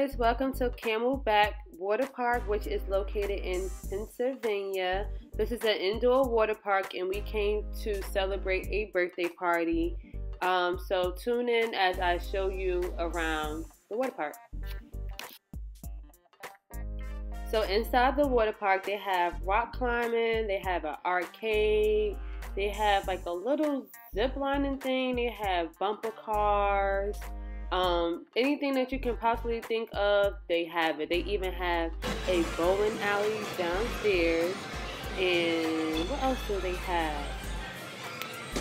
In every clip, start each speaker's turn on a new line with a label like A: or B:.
A: guys, welcome to Camelback Water Park, which is located in Pennsylvania. This is an indoor water park, and we came to celebrate a birthday party. Um, so tune in as I show you around the water park. So inside the water park, they have rock climbing, they have an arcade, they have like a little zip lining thing, they have bumper cars. Um, anything that you can possibly think of, they have it. They even have a bowling alley downstairs. And what else do they have?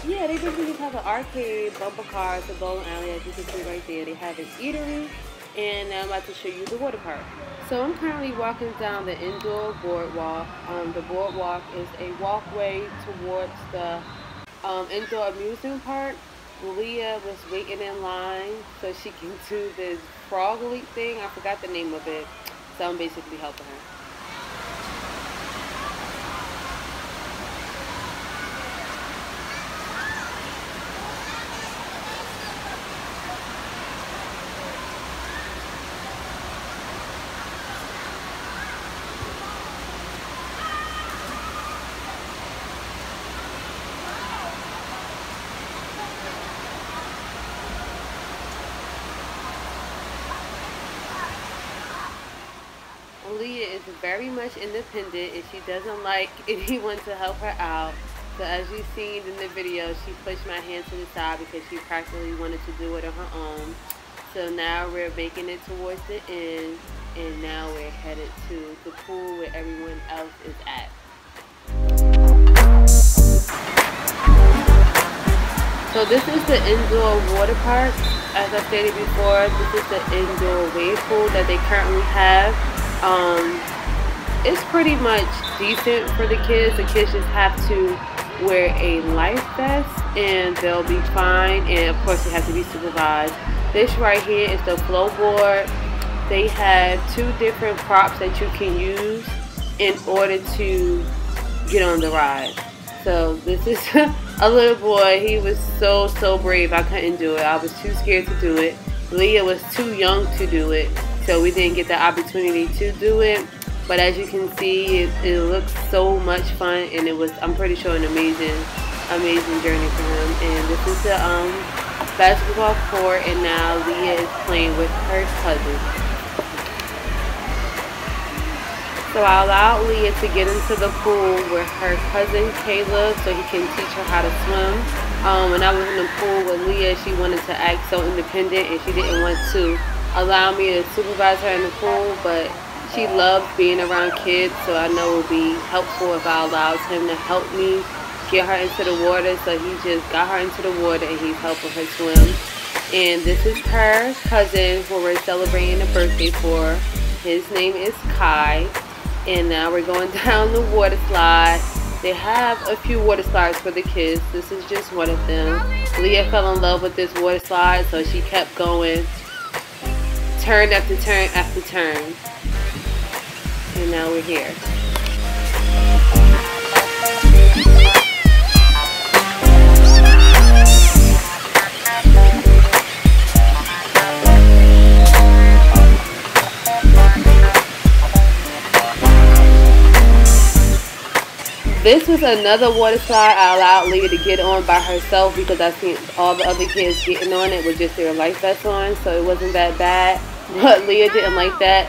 A: Yeah, they basically just have an arcade, bumper cars, a bowling alley, as you can see right there. They have an eatery, and I'm about to show you the water park. So I'm currently walking down the indoor boardwalk. Um, the boardwalk is a walkway towards the um, indoor amusement park. Lea was waiting in line so she can do this frog leap thing. I forgot the name of it. So I'm basically helping her. Lea is very much independent and she doesn't like anyone to help her out. So as you've seen in the video, she pushed my hand to the side because she practically wanted to do it on her own. So now we're making it towards the end and now we're headed to the pool where everyone else is at. So this is the indoor water park. As I stated before, this is the indoor wave pool that they currently have. Um, it's pretty much decent for the kids. The kids just have to wear a life vest and they'll be fine. And of course, it has to be supervised. This right here is the flow board. They have two different props that you can use in order to get on the ride. So this is a little boy. He was so, so brave. I couldn't do it. I was too scared to do it. Lea was too young to do it so we didn't get the opportunity to do it. But as you can see, it, it looks so much fun, and it was, I'm pretty sure, an amazing, amazing journey for him. And this is the um, basketball court, and now Lea is playing with her cousin. So I allowed Lea to get into the pool with her cousin Caleb so he can teach her how to swim. Um, when I was in the pool with Lea, she wanted to act so independent and she didn't want to allow me to supervise her in the pool, but she loves being around kids, so I know it would be helpful if I allowed him to help me get her into the water. So he just got her into the water and he's helping her swim. And this is her cousin who we're celebrating a birthday for. His name is Kai. And now we're going down the water slide. They have a few water slides for the kids. This is just one of them. Lea fell in love with this water slide, so she kept going turn after turn after turn. And now we're here. This was another water slide I allowed Lea to get on by herself because I seen all the other kids getting on it with just their life vests on, so it wasn't that bad. But Lea didn't like that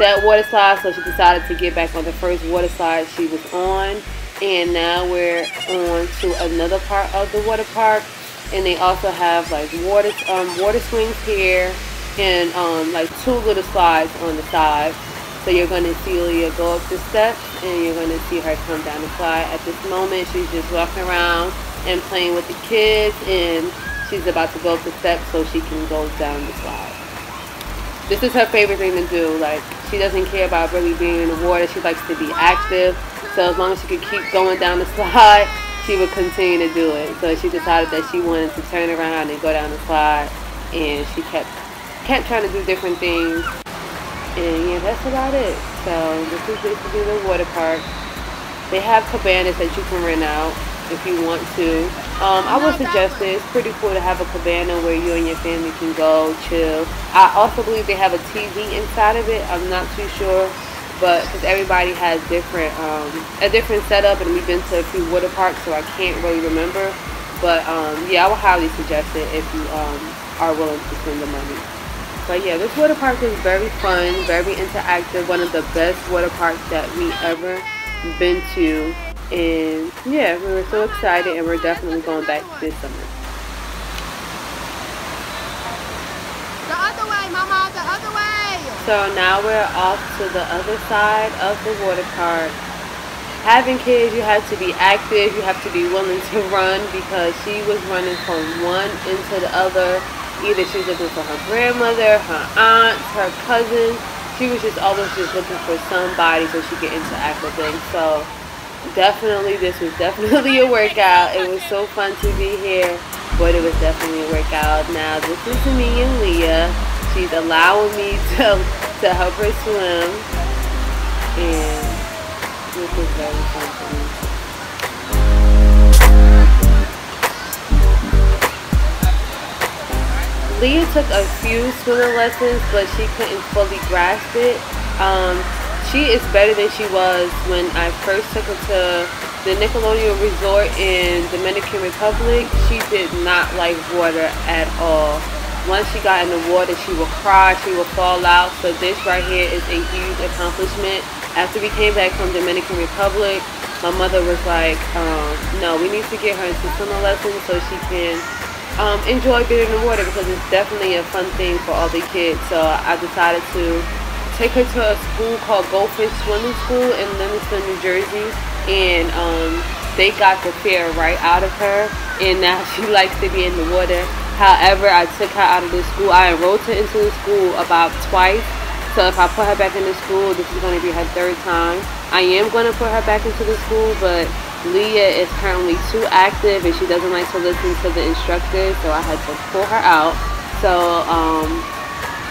A: that water slide, so she decided to get back on the first water slide she was on. And now we're on to another part of the water park, and they also have like water um, water swings here, and um, like two little slides on the side. So you're going to see Lea go up the steps, and you're going to see her come down the slide. At this moment, she's just walking around and playing with the kids, and she's about to go up the steps so she can go down the slide this is her favorite thing to do. Like she doesn't care about really being in the water. She likes to be active. So as long as she could keep going down the slide, she would continue to do it. So she decided that she wanted to turn around and go down the slide, and she kept kept trying to do different things. And yeah, that's about it. So this is basically the water park. They have cabanas that you can rent out if you want to. Um, I would suggest it. It's pretty cool to have a cabana where you and your family can go chill. I also believe they have a TV inside of it. I'm not too sure, but because everybody has different um, a different setup, and we've been to a few water parks, so I can't really remember. But um, yeah, I would highly suggest it if you um, are willing to spend the money. But yeah, this water park is very fun, very interactive. One of the best water parks that we ever been to and yeah, we were so excited and we're definitely going back this summer.
B: The other way, Mama, the other way!
A: So now we're off to the other side of the water park. Having kids, you have to be active, you have to be willing to run because she was running from one into the other. Either she was looking for her grandmother, her aunts, her cousins. She was just always just looking for somebody so she could interact with them. So definitely this was definitely a workout. It was so fun to be here but it was definitely a workout. Now this is me and lea. She's allowing me to to help her swim and this is very fun for me. Leah took a few swimming lessons, but she couldn't fully grasp it. Um, she is better than she was when I first took her to the Nickelodeon Resort in Dominican Republic. She did not like water at all. Once she got in the water, she would cry, she would fall out. So this right here is a huge accomplishment. After we came back from Dominican Republic, my mother was like, um, no, we need to get her into swimming lessons so she can um, enjoy being in the water because it's definitely a fun thing for all the kids. So I decided to take her to a school called Goldfish Swimming School in Livingston, New Jersey, and um, they got the fear right out of her, and now she likes to be in the water. However, I took her out of the school. I enrolled her into the school about twice. So if I put her back in the school, this is going to be her third time. I am going to put her back into the school, but Lea is currently too active and she doesn't like to listen to the instructor, so I had to pull her out. So um,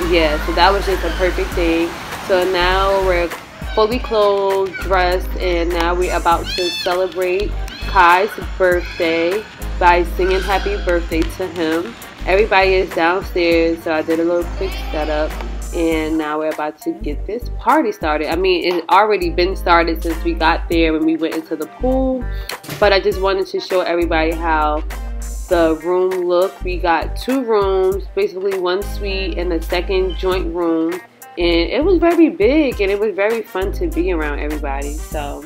A: yeah, so that was just a perfect thing. So now we're fully clothed, dressed, and now we're about to celebrate Kai's birthday by singing happy birthday to him. Everybody is downstairs, so I did a little quick setup. And now we're about to get this party started. I mean, it's already been started since we got there when we went into the pool. But I just wanted to show everybody how the room look. We got two rooms, basically one suite and a second joint room. And it was very big and it was very fun to be around everybody. So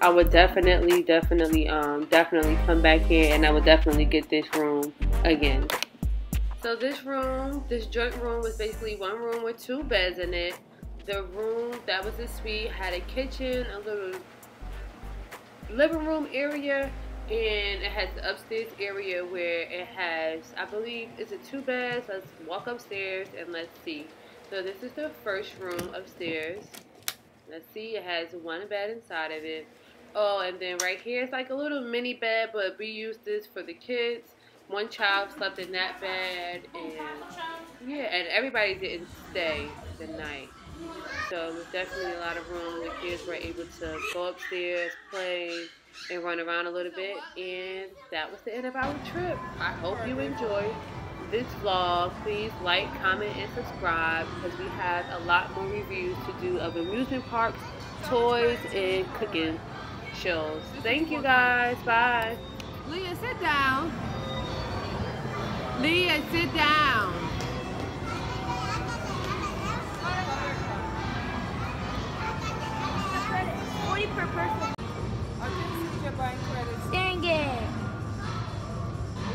A: I would definitely, definitely, um, definitely come back here and I would definitely get this room again. So this room, this joint room was basically one room with two beds in it. The room that was the suite had a kitchen, a little living room area, and it has the upstairs area where it has I believe it's a two beds? Let's walk upstairs and let's see. So this is the first room upstairs. Let's see it has one bed inside of it. Oh and then right here it's like a little mini bed but we use this for the kids. One child slept in that bed and yeah and everybody didn't stay the night. So it was definitely a lot of room. The kids were able to go upstairs play and run around a little bit. And that was the end of our trip. I hope you enjoyed this vlog. Please like, comment, and subscribe because we have a lot more reviews to do of amusement parks, toys, and cooking shows. Thank you guys. Bye.
B: Lea, sit down. Lea, sit down.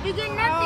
C: You get nothing.